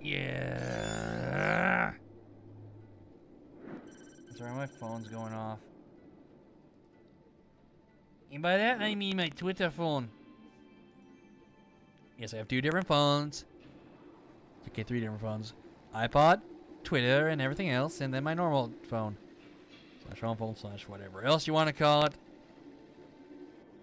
Yeah. Sorry, my phone's going off. And by that, I mean my Twitter phone. Yes, I have two different phones. Okay, three different phones. iPod, Twitter, and everything else, and then my normal phone. Slash home phone, slash whatever else you want to call it.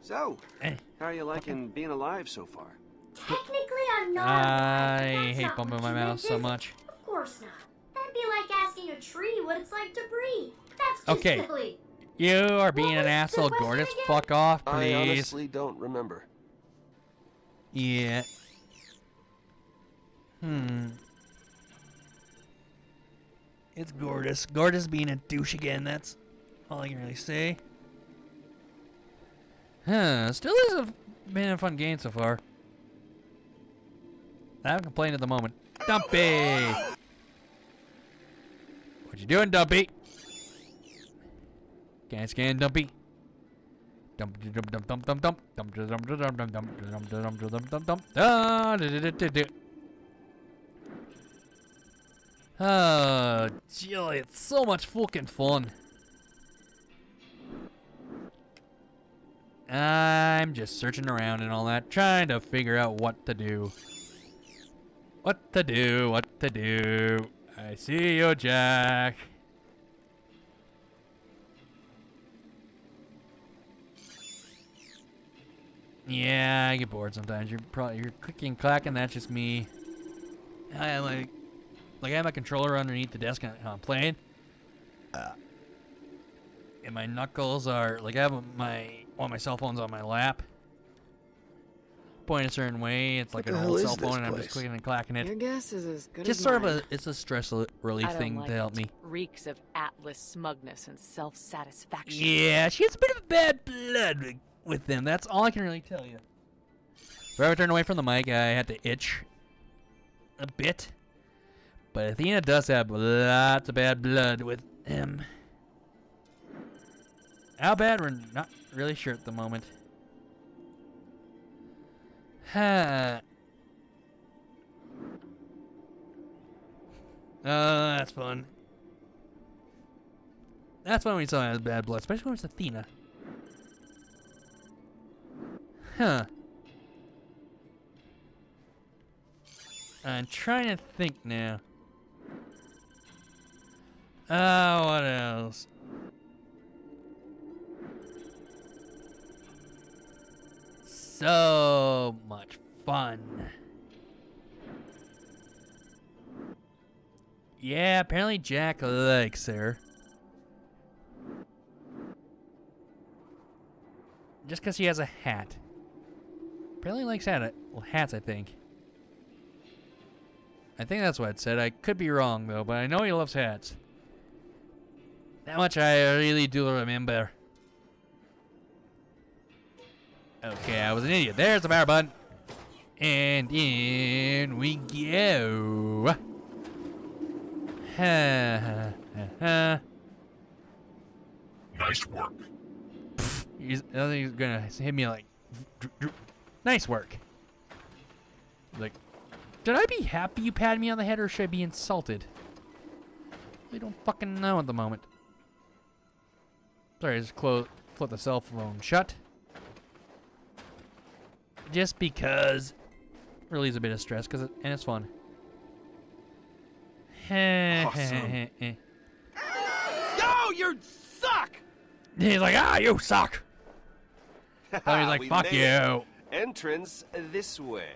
So, Eh. how are you liking being alive so far? Technically, I'm. I hate not bumping my mouth so much. Of course not. That'd be like asking a tree what it's like to breathe. That's just Okay. silly. You are being What an asshole, question Gortys. Fuck off, please. I honestly don't remember. Yeah. Hmm. It's Gortys. Gortys being a douche again. That's all I can really say. Huh. Still is a, been a fun game so far. I haven't complained at the moment. Dumpy! What you doing, Dumpy? Can't scan Dumpy. Dump dump dump dump dump dump dump dump dump dump dump dump dump dump dump dump dump Ah, da. Oh, joy, it's so much fucking fun. I'm just searching around and all that, trying to figure out what to do. What to do, what to do. I see you, Jack. Yeah, I get bored sometimes. You're probably you're clicking clacking. That's just me. I like, like I have my controller underneath the desk and I'm playing. Uh, and my knuckles are like I have my one of my cell phones on my lap. Point a certain way. It's like an old hell cell phone, and I'm just clicking and clacking it. Your guess is as good Just as sort of a it's a stress relief thing like to help it. me. Reeks of Atlas smugness and self-satisfaction. Yeah, she has a bit of bad blood with- with them. That's all I can really tell you. If I ever turn away from the mic, I had to itch a bit. But Athena does have lots of bad blood with him. How bad, we're not really sure at the moment. Oh, that's fun. That's when we saw has bad blood, especially when it's Athena. Huh. I'm trying to think now. Oh, what else? So much fun. Yeah, apparently Jack likes her. Just because he has a hat. Apparently likes hat, well, hats, I think. I think that's what it said. I could be wrong, though, but I know he loves hats. That much I really do remember. Okay, I was an idiot. There's the power button. And in we go. Nice work. He's, I think he's gonna hit me like, nice work. Like, should I be happy you patted me on the head or should I be insulted? I don't fucking know at the moment. Sorry, I just close, flip the cell phone shut. Just because relieves a bit of stress, cause it, and it's fun. Awesome. Yo, you suck! He's like, ah, you suck. Oh, he's like, fuck you. it. Entrance this way.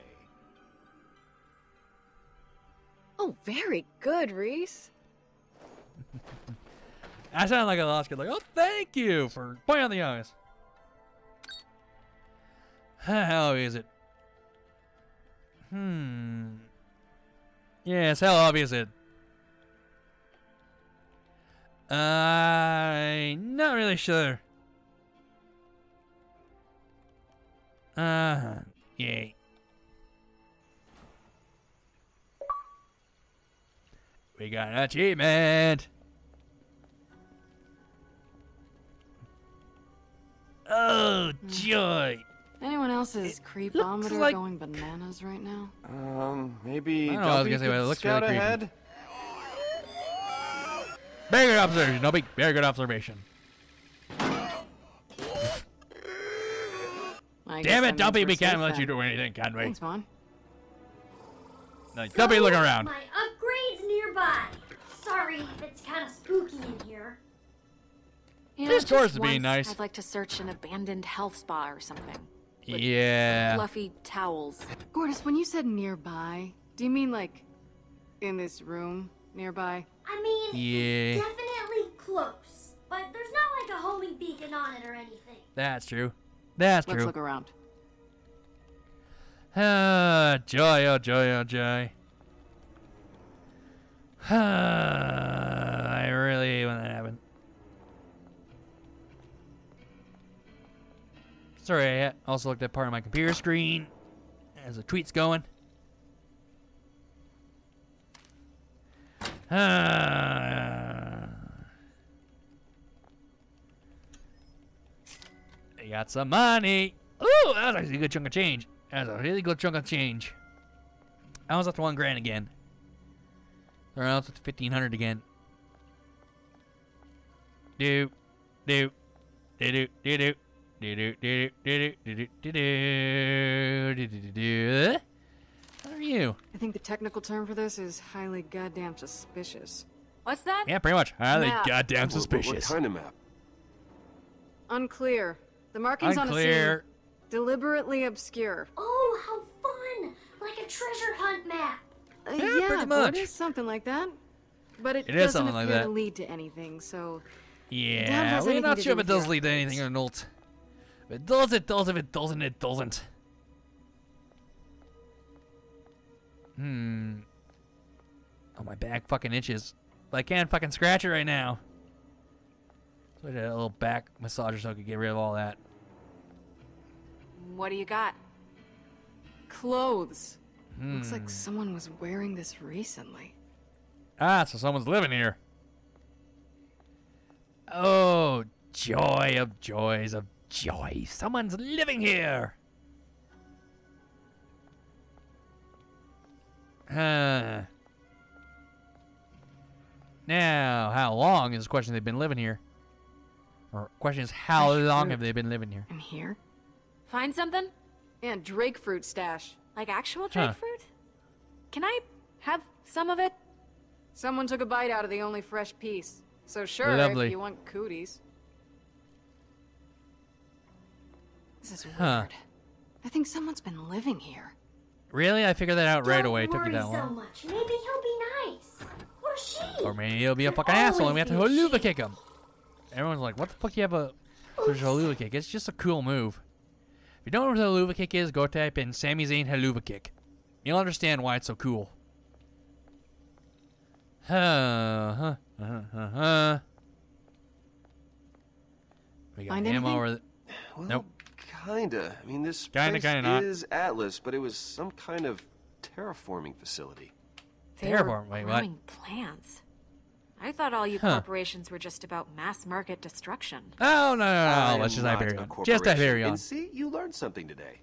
Oh, very good, Rhys. I sound like a lost kid, like, oh, thank you for pointing out the obvious. How is it? Hmm. Yes, how obvious it? I'm not really sure. Uh, yay. We got an achievement. Oh, joy. Anyone else's creepometer like- going bananas right now? Um, maybe Maybe I don't know, I was Dumpy gonna say, but it looks scout really creepy. ahead? Very good observation. No big. Very good observation. Damn it, that Dumpy. We can't safe let you do anything, can we? Thanks, Vaughn. Like, Dumpy, look around. My upgrades nearby. Sorry if it's kind of spooky in here. You This just door's being once nice. I'd like to search an abandoned health spa or something. Yeah. Fluffy towels. Gortys, when you said nearby, do you mean like in this room nearby? I mean, Yeah. definitely close, but there's not like a homing beacon on it or anything. That's true. That's true. Let's look around. Ah, joy, oh joy, oh joy. I Sorry, I also looked at part of my computer screen as the tweet's going. Ah. I got some money. Ooh, that was actually a good chunk of change. That was a really good chunk of change. I was up to one grand again. Or I was up to fifteen hundred again. Do, do, do do do do how are you? I think the technical term for this is highly goddamn suspicious. What's that? Yeah, pretty much. Highly map. goddamn suspicious. What, what, what kind of map? Unclear. The markings Unclear. on a scene deliberately obscure. Oh, how fun! Like a treasure hunt map. Uh, yeah, yeah, pretty much. It is something like that. But it, it doesn't appear like to lead to anything, so... Yeah, we're not sure if it does lead to anything or not. If it does, it does. If it doesn't, it doesn't. Hmm. Oh, my back fucking itches. But I can't fucking scratch it right now. So I did a little back massager so I could get rid of all that. What do you got? clothes. Looks Hmm. like someone was wearing this recently. Ah, so someone's living here. Oh, joy of joys of joy. Someone's living here. Huh. Now, how long is the question they've been living here? Or question is, how Fresh long have they been living here? And here? Find something? And Drake fruit stash. Like actual Huh. Fruit? Can I have some of it? Someone took a bite out of the only fresh piece. So sure, Lovely. if you want cooties. This is weird. Huh. I think someone's been living here. Really? I figured that out right Don't away. It took worry you that so long. much. Maybe he'll be nice. Or she. Or maybe he'll be a Could fucking asshole and we have to be Helluva kick him. Everyone's like, what the fuck you have a oh, there's a Helluva kick? It's just a cool move. If you don't know what a Helluva kick is, go type in Sami Zayn haluva kick. You'll understand why it's so cool. Huh, huh, huh, huh, huh. We got Find ammo anything? or Well, Nope. Kinda. I mean, this Kinda, place kinda not. is Atlas, but it was some kind of terraforming facility. They Terraform, were wait, what? plants. I thought all you Huh. corporations were just about mass market destruction. Oh no no no! I Let's am just not Hyperion. a Just corporation. Hyperion. And see, you learned something today.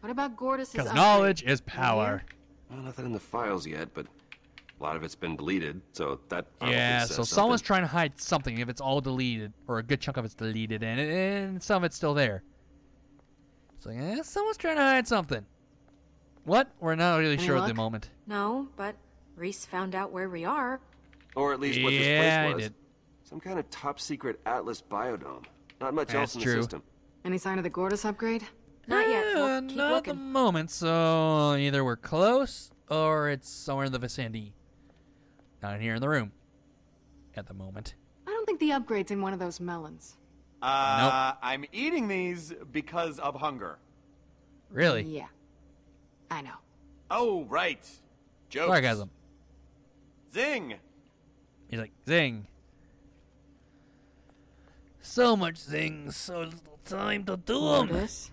What about Gortys' Because knowledge is power. Well, nothing in the files yet, but a lot of it's been deleted, so that probably Yeah, says so someone's trying to hide something if it's all deleted, or a good chunk of it's deleted, and, and some of it's still there. It's like, eh, someone's trying to hide something. What? We're not really Any sure at the moment. No, but Rhys found out where we are. Or at least what this place was. did. Some kind of top secret Atlas biodome. Not much That's else in true. the system. Any sign of the Gortys upgrade? Not yet. We'll keep not at the moment, so either we're close, or it's somewhere in the vicinity. Not here in the room. At the moment. I don't think the upgrade's in one of those melons. Uh, I'm eating these because of hunger. Really? Yeah. I know. Oh, right. Jokes. Sarcasm. Zing. He's like, zing. So much zing, so little time to do 'em. Gortys?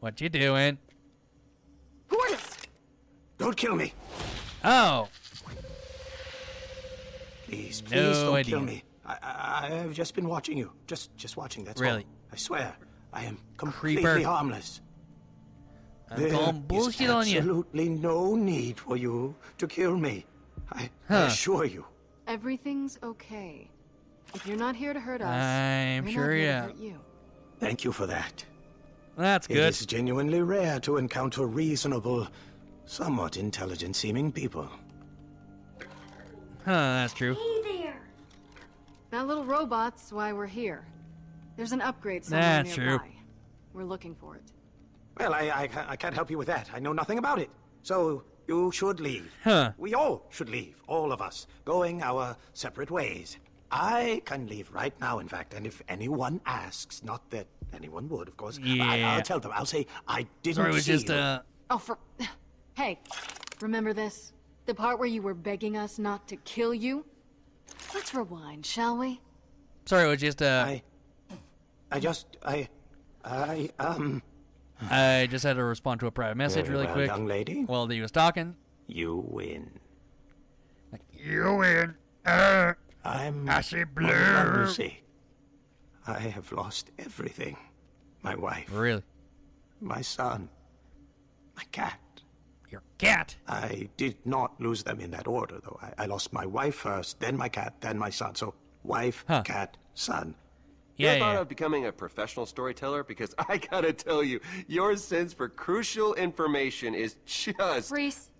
What you doing? Gortys! Don't kill me. Oh, Please, please No don't idea. kill me. I, I, I have just been watching you. Just, just watching. That's Really? all. I swear, I am completely Creeper. harmless. I'm There calling is bullshit on you. absolutely no need for you to kill me. I, I Huh. assure you. Everything's okay. If you're not here to hurt us, I'm we're sure not here yeah. to hurt you. Thank you for that. That's good. It is genuinely rare to encounter reasonable, somewhat intelligent-seeming people. Huh, that's true. Hey there. That little robot's why we're here. There's an upgrade somewhere That's true. nearby. We're looking for it. Well, I, I, I can't help you with that. I know nothing about it. So you should leave. Huh. We all should leave, all of us, going our separate ways. I can leave right now, in fact, and if anyone asks, not that anyone would, of course, I, Yeah. I'll tell them. I'll say I didn't Sorry, it was see just you. uh. Oh, for. Hey, remember this? The part where you were begging us not to kill you? Let's rewind, shall we? Sorry, it was just uh. I, I just, I, I, um. I just had to respond to a private message Very really well, quick young lady. while he was talking. You win. Like, you win. Uh, I'm I see on blue. Lucy. I have lost everything. My wife, really? my son, my cat. Your cat. I did not lose them in that order, though. I, I lost my wife first, then my cat, then my son. So, wife, Huh. cat, son. You Yeah, ever thought yeah. of becoming a professional storyteller? Because I gotta tell you, your sense for crucial information is just. Rhys,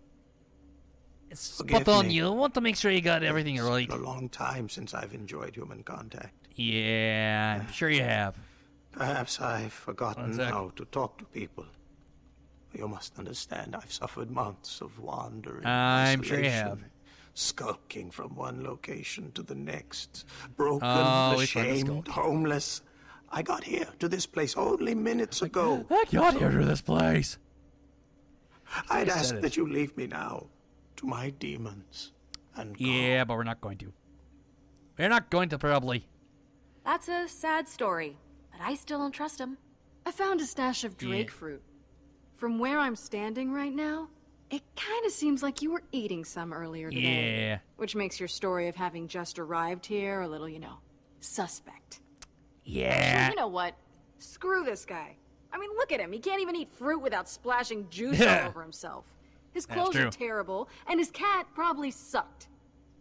It's Forgive spot on. me. You want to make sure you got everything It's right. been a long time since I've enjoyed human contact. Yeah, I'm sure you have. Perhaps I've forgotten how to talk to people. You must understand, I've suffered months of wandering. I'm sure you have. Skulking from one location to the next. Broken, Oh, we find the ashamed, homeless. I got here to this place only minutes oh ago. I got here to this place. I'd ask it. that you leave me now to my demons. And go. Yeah, but we're not going to. We're not going to probably. that's a sad story, but I still don't trust him. I found a stash of drake Yeah. fruit. From where I'm standing right now, it kind of seems like you were eating some earlier today. Yeah. Which makes your story of having just arrived here a little, you know, suspect. Yeah. You know what? Screw this guy. I mean, look at him. He can't even eat fruit without splashing juice all over himself. His clothes are terrible, and his cat probably sucked.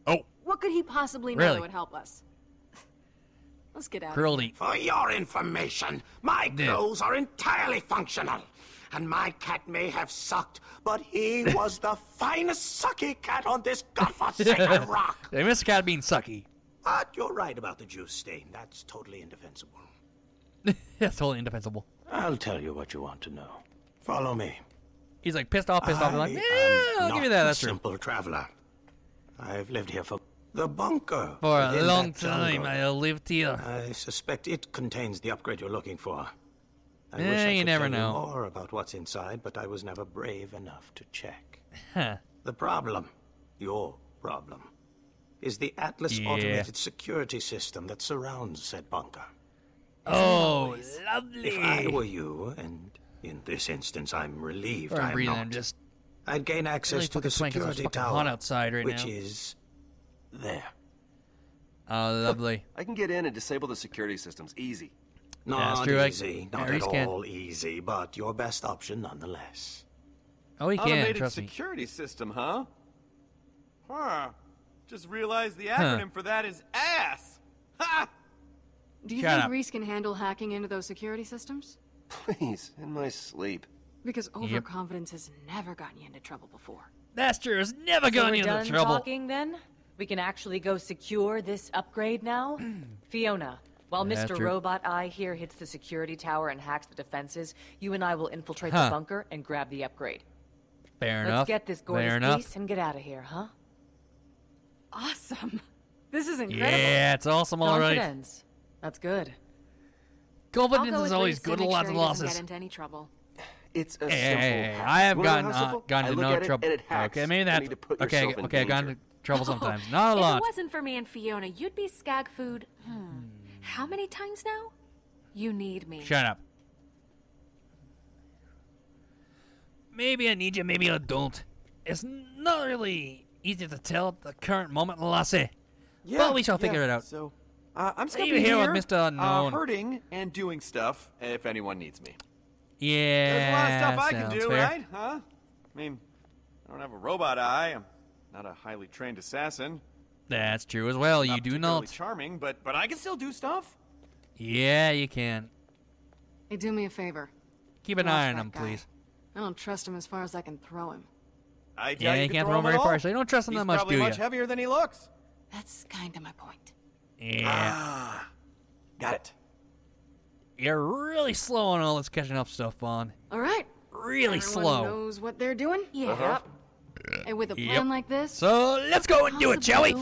Oh, What could he possibly know that would help us? Let's get out. of cruelty. For your information, my Yeah. clothes are entirely functional. And my cat may have sucked, but he was the finest sucky cat on this godforsaken rock. They miss cat being sucky. But you're right about the juice stain. That's totally indefensible. That's totally indefensible. I'll tell you what you want to know. Follow me. He's like pissed off, pissed off. They're like, yeah, I'll give you that. That's true. simple traveler. I've lived here for the bunker. For a long time, jungle. I lived here. I suspect it contains the upgrade you're looking for. I Eh, wish I you could never tell know. You more about what's inside, but I was never brave enough to check. Huh. The problem, your problem, is the Atlas Yeah. automated security system that surrounds said bunker. Oh, lovely. If I lovely. were you, and in this instance I'm relieved I'm I'm breathing. not, I'm just I'd gain access really to the sweating 'cause it's security tower, hot outside right which now. is there. oh, lovely. I can get in and disable the security systems easy. Not that's true, easy, not yeah, at Rhys can't- all easy, but your best option nonetheless. Oh, he can. Automated Trust me. security system, huh? Huh. Just realized the Huh. acronym for that is ASS. Ha! Do you Shut think up. Rhys can handle hacking into those security systems? Please, in my sleep. Because overconfidence has never gotten you into trouble before. That's true. It's never So gotten we're done trouble. talking then? We can actually go secure this upgrade now? Fiona, while Yeah, Mr. true. Robot Eye here hits the security tower and hacks the defenses, you and I will infiltrate Huh. the bunker and grab the upgrade. Fair Let's enough. get this Fair gorgeous enough. piece and get out of here, huh? Awesome. This is incredible. Yeah, it's awesome. All right. Confidence. That's good. Confidence I'll go is always good. make Lots sure of he doesn't losses. Get into any trouble. It's a Hey, simple hey, hey, hack. I have You gotten how uh, gotten I to no trouble. it hacks. Okay, maybe You that's need to put okay. Okay, I got danger. into trouble sometimes. Not a lot. if lot. it wasn't for me and Fiona, you'd be skag food. Hmm. How many times now? You need me. Shut up. Maybe I need you, maybe I don't. It's not really easy to tell at the current moment, Lassie. But we shall figure it out. So, uh, I'm just gonna be here here, with Mr. Unknown. Uh, hurting and doing stuff if anyone needs me. Yeah. There's a lot of stuff I can do, fair. right? Huh? I mean, I don't have a robot eye. I'm not a highly trained assassin. That's true as well. You do particularly not. charming, but but I can still do stuff. Yeah, you can. Hey, do me a favor. Keep an Watch eye on him, guy. please. I don't trust him as far as I can throw him. I doubt Yeah, you you can't throw throw him him very at far, all. so you don't trust him He's that much, probably do much ya? heavier than he looks. That's kind of my point. Yeah. Got it. You're really slow on all this catching up stuff, Bond. All right. Really Everyone slow. knows what they're doing? Yeah. Uh-huh. And with a plan Yep. like this, So let's go and do it, shall we?